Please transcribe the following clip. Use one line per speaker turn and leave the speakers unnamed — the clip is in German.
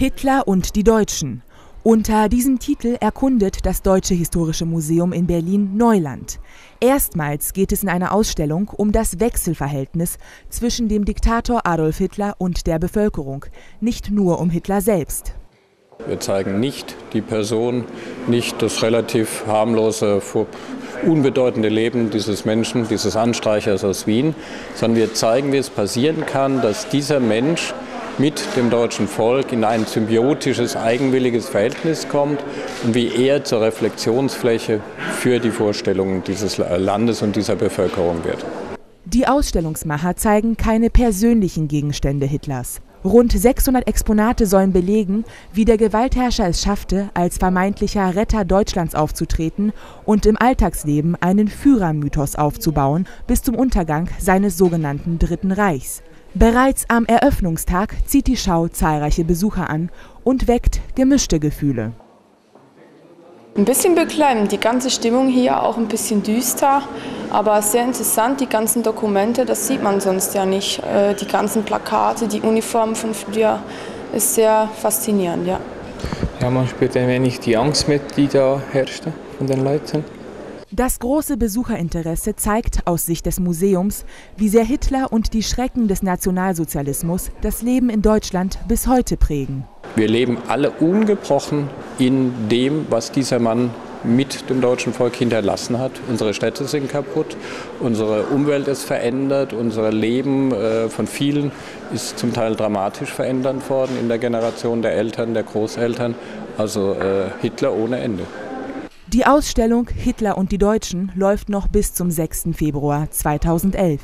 Hitler und die Deutschen. Unter diesem Titel erkundet das Deutsche Historische Museum in Berlin Neuland. Erstmals geht es in einer Ausstellung um das Wechselverhältnis zwischen dem Diktator Adolf Hitler und der Bevölkerung, nicht nur um Hitler selbst.
Wir zeigen nicht die Person, nicht das relativ harmlose, unbedeutende Leben dieses Menschen, dieses Anstreichers aus Wien, sondern wir zeigen, wie es passieren kann, dass dieser Mensch mit dem deutschen Volk in ein symbiotisches, eigenwilliges Verhältnis kommt und wie er zur Reflexionsfläche für die Vorstellungen dieses Landes und dieser Bevölkerung wird.
Die Ausstellungsmacher zeigen keine persönlichen Gegenstände Hitlers. Rund 600 Exponate sollen belegen, wie der Gewaltherrscher es schaffte, als vermeintlicher Retter Deutschlands aufzutreten und im Alltagsleben einen Führermythos aufzubauen bis zum Untergang seines sogenannten Dritten Reichs. Bereits am Eröffnungstag zieht die Schau zahlreiche Besucher an und weckt gemischte Gefühle.
Ein bisschen beklemmend, die ganze Stimmung hier auch ein bisschen düster, aber sehr interessant, die ganzen Dokumente, das sieht man sonst ja nicht. Äh, die ganzen Plakate, die Uniformen von früher, ist sehr faszinierend, ja.
Ja, man spürt ein wenig die Angst mit, die da herrschte von den Leuten.
Das große Besucherinteresse zeigt aus Sicht des Museums, wie sehr Hitler und die Schrecken des Nationalsozialismus das Leben in Deutschland bis heute prägen.
Wir leben alle ungebrochen in dem, was dieser Mann mit dem deutschen Volk hinterlassen hat. Unsere Städte sind kaputt, unsere Umwelt ist verändert, unser Leben äh, von vielen ist zum Teil dramatisch verändert worden in der Generation der Eltern, der Großeltern. Also äh, Hitler ohne Ende.
Die Ausstellung Hitler und die Deutschen läuft noch bis zum 6. Februar 2011.